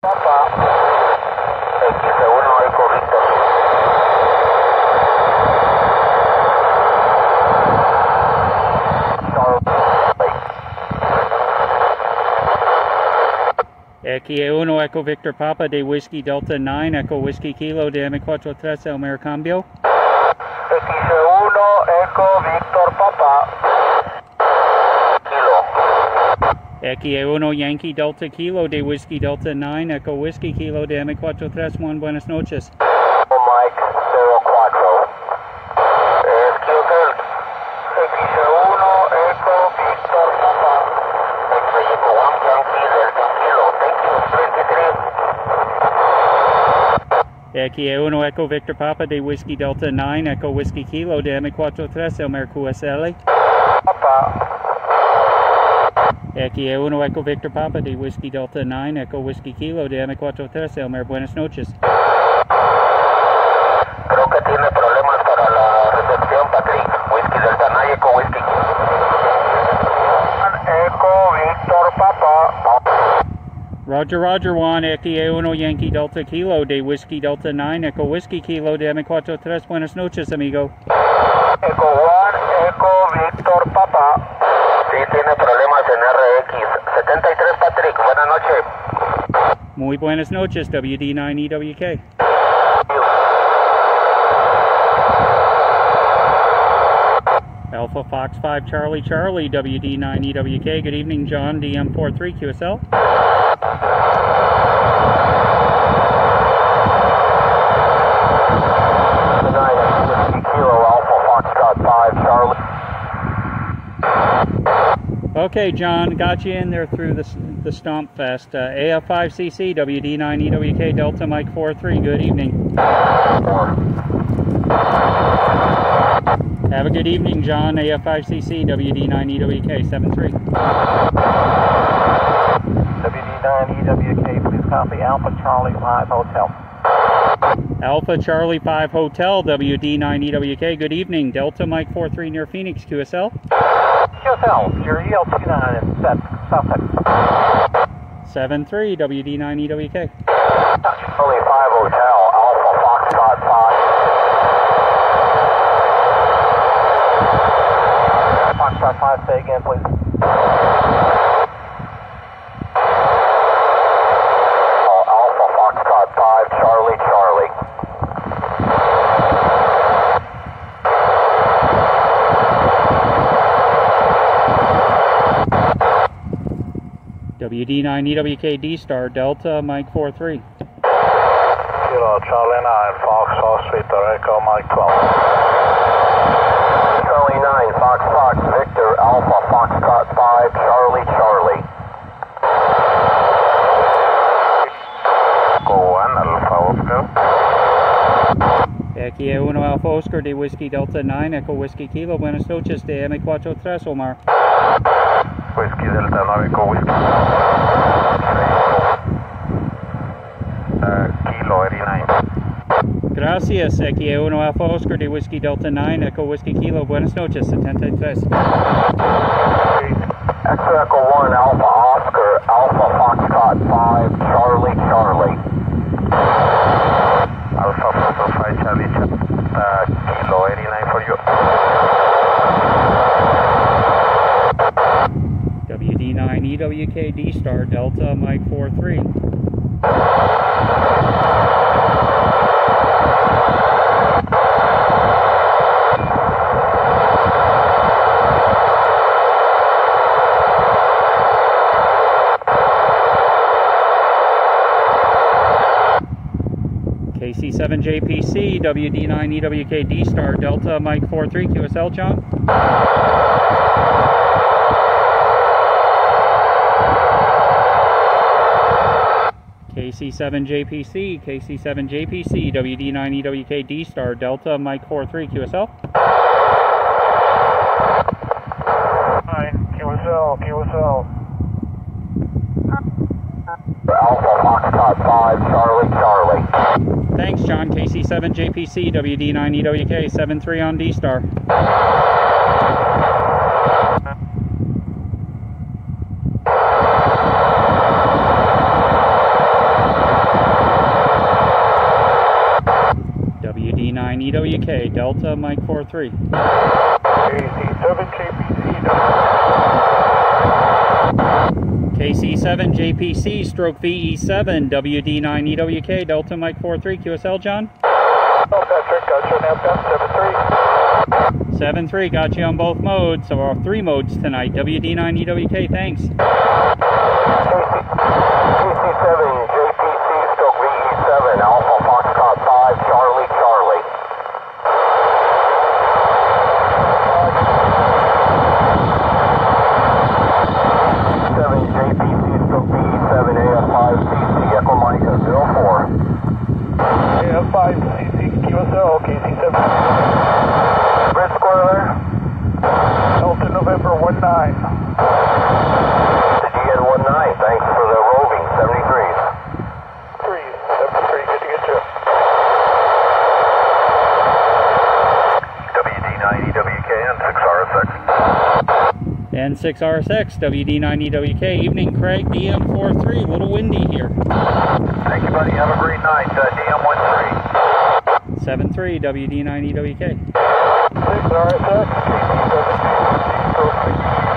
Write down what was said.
Papa, X1 Eco Victor. X1 Echo Victor Papa de Whiskey Delta 9 Echo Whiskey Kilo de M43 Elmer Cambio. X1 Eco Victor Papa. Kilo. X1 Yankee Delta Kilo de Whiskey Delta 9 Echo Whiskey Kilo de M43 Juan Buenas noches. Mike 04. Esquí Hotel. X1 Echo Victor Papa. X-Eco 1 Yankee Delta Kilo. Thank you. 23. X1 Echo Victor Papa de Whiskey Delta 9 Echo Whiskey Kilo de M43 Elmer QSL. Papa. X1 Echo Victor Papa de Whiskey Delta 9 Echo Whiskey Kilo de M43 Elmer Buenas noches. Creo que tiene problemas para la recepción, Patrick. Whisky Delta 9 Eco Whisky. Eco Victor Papa. Roger Roger Juan X1 Yankee Delta Kilo de Whiskey Delta 9 Echo Whiskey Kilo de M43 Buenas noches amigo. Eco 1 Eco Victor Papa. Sí, tiene problemas en RX. 73 Patrick, buenas noches. Muy buenas noches WD9EWK. Alpha Fox 5 Charlie Charlie WD9EWK. Good evening John DM43 QSL. Whiskey Kilo Alpha Foxtrot 5 Charlie. Okay, John, got you in there through the, the Stomp Fest. Uh, AF5CC, WD9EWK, Delta Mike 43, good evening. Have a good evening, John, AF5CC, WD9EWK, 73. WD9EWK, please copy Alpha Charlie 5 Hotel. Alpha Charlie 5 Hotel, WD9EWK, good evening. Delta Mike 43 near Phoenix, QSL. QSL, your EL29 in set, South Texas. 73, WD9EWK. Charlie 5 Hotel, Alpha Foxtrot 5. Foxtrot 5, say again, please. Uh, Alpha Foxtrot 5, Charlie, Charlie. WD9EWK D Star, Delta Mike 43. Kilo Charlie 9, Fox Fox Victor Echo Mike 12. Charlie 9, Fox Fox Victor Alpha Foxtrot 5, Charlie Charlie. Go 1 Alpha Oscar. X1 Alpha Oscar de Whiskey Delta 9 Echo Whiskey Kilo. Buenas noches de M43 Omar. Whiskey Delta 9 Echo Whiskey. Uh, kilo 89. Gracias, X1 Alpha Oscar de Whiskey Delta 9 Echo Whiskey Kilo. Buenas noches, 73. X Echo 1 Alpha Oscar Alpha Foxtrot 5 Charlie Charlie. Alpha Foxtrot 5 Charlie uh, Kilo 89 for you. WD9EWK D Star Delta Mike 43. KC7JPC WD9EWK D Star Delta Mike 43 QSL John. KC7JPC, KC7JPC, WD9EWK D Star Delta Mike 43 QSL. Hi, QSL, QSL. Alpha Foxtrot 5 Charlie Charlie. Thanks, John. KC7JPC, WD9EWK 73 on D Star. WD9EWK, Delta Mike 43. KC7 KC7 JPC stroke VE7 WD9EWK Delta Mike four 43 QSL John. Oh, Patrick, got you on FM 73. 7-3 got you on both modes, so our three modes tonight. WD9EWK, thanks. KC, KC7 JPC stroke VE7 Alpha Foxtrot 5 Charlie Charlie. Seven JPC stroke VE7 AF5 CC Echo Mike 04. AF5 CC QSL KC7 Red square there. Delta November 19. The GN19, thanks for the roving 73s. 3, 73, good to get you. WD9EWK and 6RSX. N6RSX WD9EWK. Evening Craig, DM43, a little windy here. Thank you, buddy. Have a great night. Uh, DM13. 7-3 WD9EWK. 6 RSX KC7 stroke